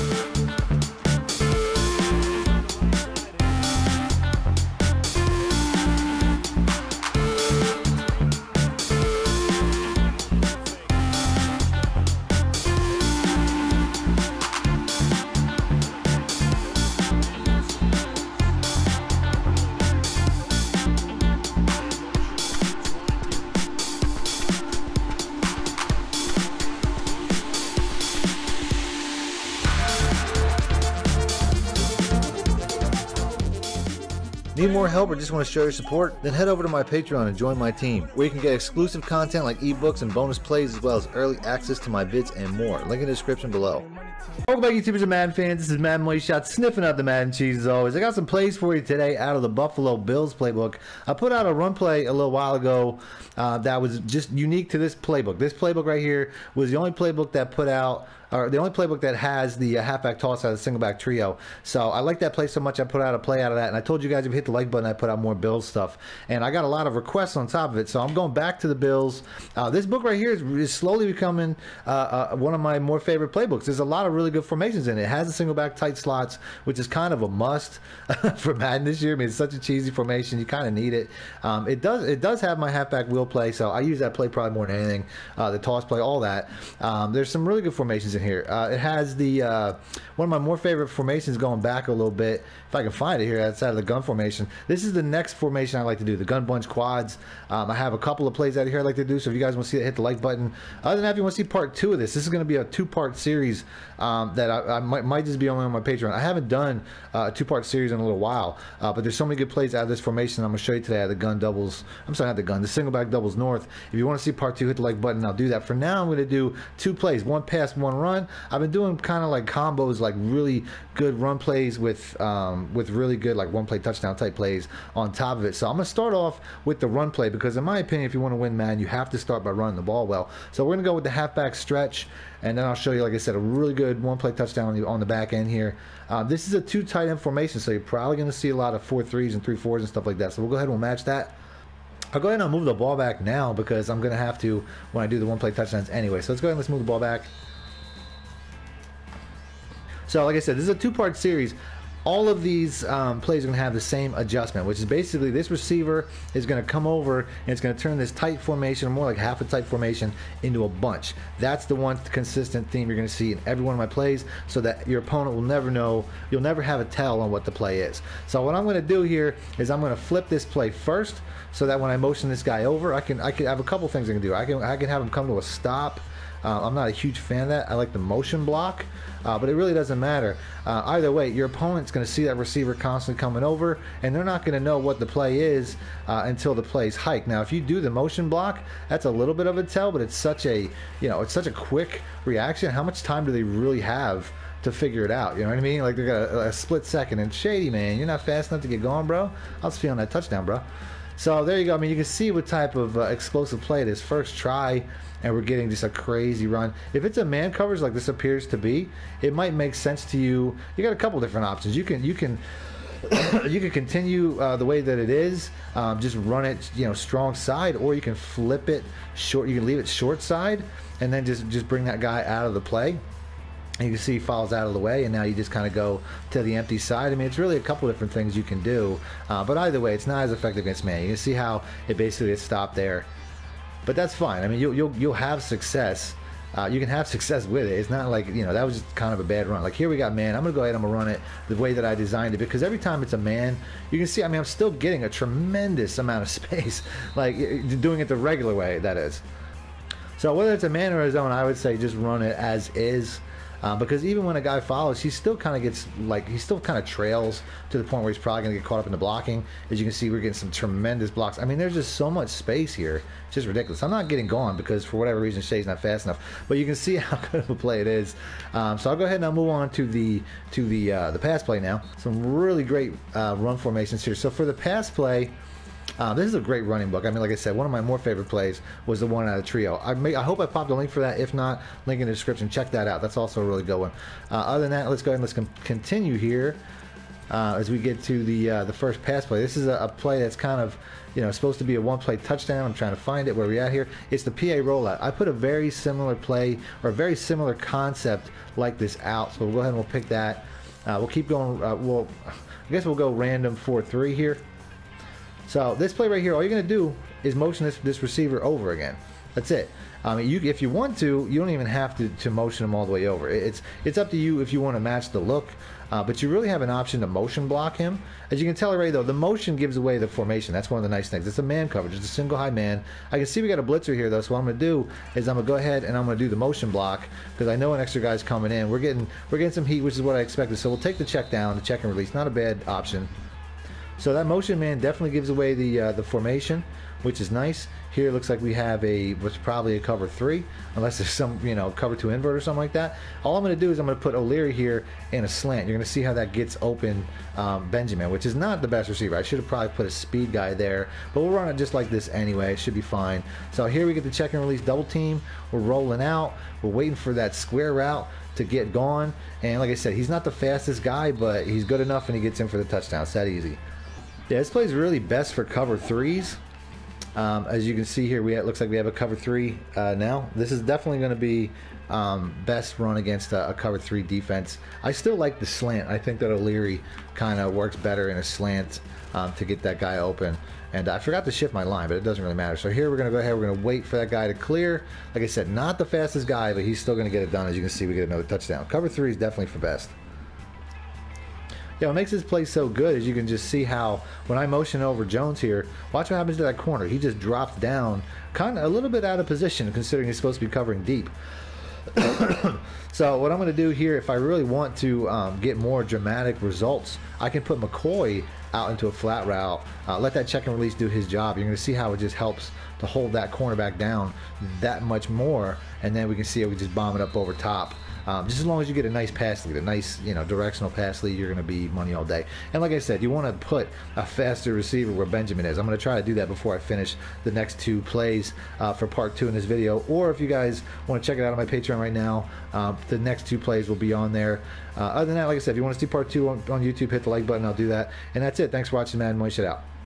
you Need more help or just want to show your support? Then head over to my Patreon and join my team, where you can get exclusive content like ebooks and bonus plays, as well as early access to my vids and more. Link in the description below. Welcome back, YouTubers and Madden fans. This is Madden Money Shot, sniffing out the Madden cheese as always. I got some plays for you today out of the Buffalo Bills playbook. I put out a run play a little while ago uh, that was just unique to this playbook. This playbook right here was the only playbook that put out or the only playbook that has the uh, halfback toss out of the single back trio. So I like that play so much, I put out a play out of that. And I told you guys if you hit the like button, I put out more Bills stuff. And I got a lot of requests on top of it. So I'm going back to the Bills. Uh, this book right here is, is slowly becoming uh, uh, one of my more favorite playbooks. There's a lot of really good formations in it. It has the single back tight slots, which is kind of a must for Madden this year. I mean, it's such a cheesy formation. You kind of need it. Um, it does it does have my halfback wheel play, so I use that play probably more than anything. Uh, the toss play, all that. Um, there's some really good formations in here. Uh, it has the uh, one of my more favorite formations going back a little bit. If I can find it here outside of the gun formation, this is the next formation I like to do. The gun bunch quads. Um, I have a couple of plays out here I like to do. So if you guys want to see it, hit the like button. Other than that, if you want to see part two of this, this is going to be a two part series um, that I, I might, might, just be only on my Patreon. I haven't done uh, a two part series in a little while, uh, but there's so many good plays out of this formation. I'm going to show you today. The gun doubles. I'm sorry, not the gun. The single back doubles north. If you want to see part two, hit the like button. I'll do that. For now, I'm going to do two plays, one pass, one run. I've been doing kind of like combos, like really good run plays with um, with really good like one play touchdown type plays on top of it. So I'm going to start off with the run play because in my opinion, if you want to win, man, you have to start by running the ball well. So we're going to go with the halfback stretch, and then I'll show you, like I said, a really good one play touchdown on the, on the back end here. Uh, this is a two tight end formation, so you're probably going to see a lot of four threes and three fours and stuff like that. So we'll go ahead and we'll match that. I'll go ahead and I'll move the ball back now because I'm going to have to when I do the one play touchdowns anyway. So let's go ahead and let's move the ball back. So, like I said, this is a two part series. All of these um, plays are going to have the same adjustment, which is basically this receiver is going to come over and it's going to turn this tight formation, more like half a tight formation, into a bunch. That's the one consistent theme you're going to see in every one of my plays so that your opponent will never know, you'll never have a tell on what the play is. So, what I'm going to do here is I'm going to flip this play first so that when I motion this guy over, I can, I can have a couple things I can do. I can, I can have him come to a stop uh, I'm not a huge fan of that. I like the motion block, uh, but it really doesn't matter. Uh, either way, your opponent's going to see that receiver constantly coming over, and they're not going to know what the play is uh, until the play's hiked. Now, if you do the motion block, that's a little bit of a tell, but it's such a you know it's such a quick reaction. How much time do they really have? to figure it out. You know what I mean? Like they got a, a, split second. And shady man, you're not fast enough to get going, bro. I was feeling that touchdown, bro. So there you go. I mean, you can see what type of uh, explosive play it is. First try, and we're getting just a crazy run. If it's a man coverage like this appears to be, it might make sense to you. You got a couple different options. You can you can. you can continue uh, the way that it is, um, just run it, you know, strong side, or you can flip it short. You can leave it short side, and then just just bring that guy out of the play you can see he falls out of the way and now you just kind of go to the empty side i mean it's really a couple different things you can do uh, but either way it's not as effective against man you can see how it basically gets stopped there but that's fine i mean you'll, you'll, you'll have success uh, you can have success with it. It's not like, you know, that was just kind of a bad run. Like here we got man. I'm going to go ahead and I'm to run it the way that I designed it because every time it's a man, you can see, I mean, I'm still getting a tremendous amount of space, like doing it the regular way, that is. So whether it's a man or a zone, I would say just run it as is. Uh, because even when a guy follows, he still kind of gets like he still kind of trails to the point where he's probably going to get caught up in the blocking. As you can see, we're getting some tremendous blocks. I mean, there's just so much space here, it's just ridiculous. I'm not getting gone because for whatever reason, Shay's not fast enough. But you can see how good of a play it is. Um, so I'll go ahead and I'll move on to the to the uh, the pass play now. Some really great uh, run formations here. So for the pass play. Uh, this is a great running book. I mean, like I said, one of my more favorite plays was the one out of Trio. I, may, I hope I popped a link for that. If not, link in the description. Check that out. That's also a really good one. Uh, other than that, let's go ahead and let's continue here. uh, as we get to the uh, the first pass play. This is a, a, play that's kind of you know supposed to be a one play touchdown. I'm trying to find it where we at here. It's the PA rollout. I put a very similar play or a very similar concept like this out. So we'll go ahead and we'll pick that. Uh, we'll keep going. Uh, we'll I guess we'll go random four three here. So this play right here, all you're going to do is motion this, this receiver over again. That's it. Um, you, if you want to, you don't even have to, to motion them all the way over. It's it's up to you if you want to match the look, uh, but you really have an option to motion block him. As you can tell already, though, the motion gives away the formation. That's one of the nice things. It's a man coverage. It's a single high man. I can see we got a blitzer here, though. So what I'm going to do is I'm going to go ahead and I'm going to do the motion block because I know an extra guy's coming in. We're getting we're getting some heat, which is what I expected. So we'll take the check down, the check and release. Not a bad option. So that motion man definitely gives away the uh, the formation, which is nice. Here it looks like we have a what's probably a cover three, unless there's some you know cover two invert or something like that. All I'm going to do is I'm going to put O'Leary here in a slant. You're going to see how that gets open um, Benjamin, which is not the best receiver. I should have probably put a speed guy there, but we'll run it just like this anyway. It should be fine. So here we get the check and release double team. We're rolling out. We're waiting for that square route to get gone. And like I said, he's not the fastest guy, but he's good enough and he gets in for the touchdown. It's that easy. Yeah, this play is really best for cover threes. Um, as you can see here, we it looks like we have a cover three uh, now. This is definitely going to be um, best run against a, a, cover three defense. I still like the slant. I think that O'Leary kind of works better in a slant um, to get that guy open. And I forgot to shift my line, but it doesn't really matter. So here we're going to go ahead. We're going to wait for that guy to clear. Like I said, not the fastest guy, but he's still going to get it done. As you can see, we get another touchdown. Cover three is definitely for best. Yeah, what makes this play so good is you can just see how when I motion over Jones here, watch what happens to that corner. He just drops down, kind of a little bit out of position considering he's supposed to be covering deep. so what I'm going to do here, if I really want to um, get more dramatic results, I can put McCoy out into a flat route, uh, let that check and release do his job. You're going to see how it just helps to hold that cornerback down that much more, and then we can see it. We just bomb it up over top. Um, just as long as you get a nice pass lead, a nice you know directional pass lead, you're going to be money all day. And like I said, you want to put a faster receiver where Benjamin is. I'm going to try to do that before I finish the next two plays uh, for part two in this video. Or if you guys want to check it out on my Patreon right now, uh, the next two plays will be on there. Uh, other than that, like I said, if you want to see part two on, on YouTube, hit the like button. I'll do that. And that's it. Thanks for watching, man. Moish it out.